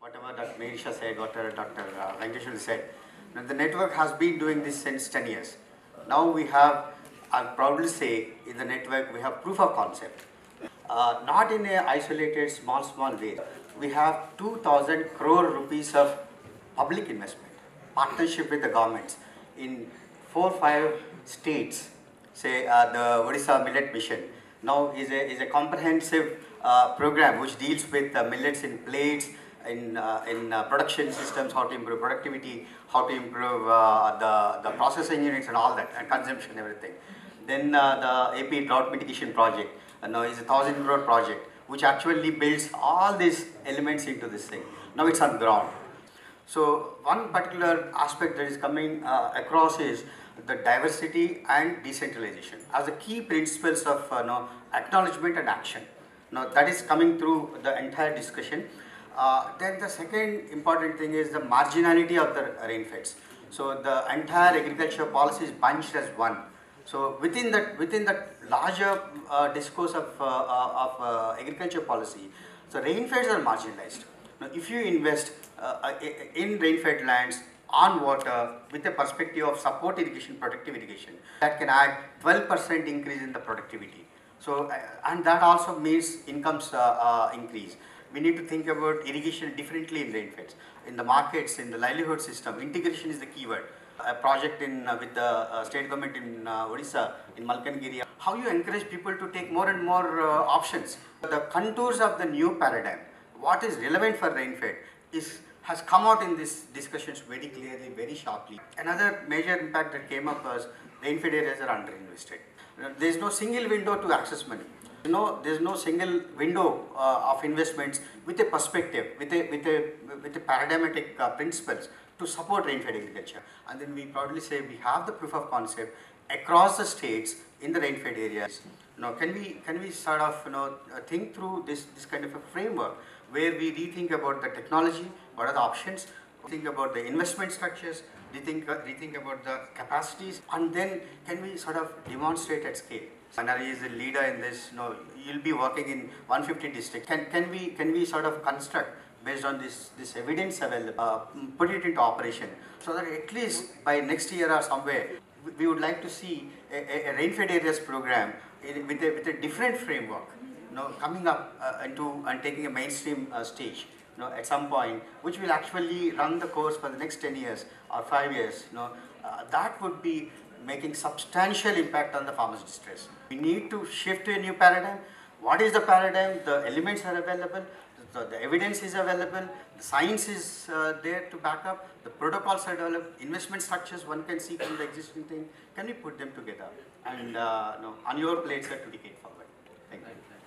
whatever Dr. Merisha said, whatever Dr. uh, Venkateshwar said, now, the network has been doing this since 10 years. Now we have, I'll proudly say, in the network we have proof of concept. Uh, not in a isolated small, small way. We have 2,000 crore rupees of public investment, partnership with the governments in four, five states. Say uh, the Odisha Millet Mission now is a, is a comprehensive uh, program which deals with millets in plates, in, uh, in uh, production systems, how to improve productivity, how to improve uh, the, the process engineering and all that, and consumption, everything. Then uh, the AP drought mitigation project uh, now is a thousand crore project which actually builds all these elements into this thing. Now it's on ground. So one particular aspect that is coming across is the diversity and decentralization as the key principles of uh, know, acknowledgement and action. Now that is coming through the entire discussion. Uh, then the second important thing is the marginality of the rainfeds. So the entire agriculture policy is bunched as one. So within that within that larger uh, discourse of, uh, uh, of uh, agriculture policy, so rainfeds are marginalized. Now if you invest in rainfed lands on water with a perspective of support irrigation, protective irrigation, that can add 12% increase in the productivity. So and that also means incomes increase we need to think about irrigation differently in rainfeds. In the markets, in the livelihood system, integration is the keyword. A project in uh, with the uh, state government in uh, Odisha, in Malkangiri, how you encourage people to take more and more uh, options. The contours of the new paradigm, what is relevant for rainfed is has come out in these discussions very clearly, very sharply. Another major impact that came up was rainfed areas are underinvested. There is no single window to access money. You know, there's no single window uh, of investments with a perspective, with a with a with a paradigmatic uh, principles to support rainfed agriculture. And then we proudly say we have the proof of concept across the states in the rainfed areas. Know, can we can we sort of you know uh, think through this this kind of a framework where we rethink about the technology, what are the options, think about the investment structures, rethink uh, rethink about the capacities, and then can we sort of demonstrate at scale. NRE is a leader in this. You know, you'll be working in 150 districts. Can can we can we sort of construct based on this this evidence available, uh, put it into operation so that at least by next year or somewhere we would like to see a, a, a rainfed areas program with a with a different framework. You know, coming up uh, into and taking a mainstream uh, stage. Know, at some point, which will actually run the course for the next 10 years or 5 years, you know, uh, that would be making substantial impact on the farmers' distress. We need to shift to a new paradigm. What is the paradigm? The elements are available, the, the evidence is available, the science is uh, there to back up, the protocols are developed, investment structures one can see from the existing thing. Can we put them together and uh, no, on your plate, sir, to it forward? Thank you.